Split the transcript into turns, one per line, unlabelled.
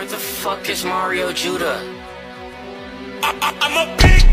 Where the fuck is Mario Judah?
I, am a pig. I'm a big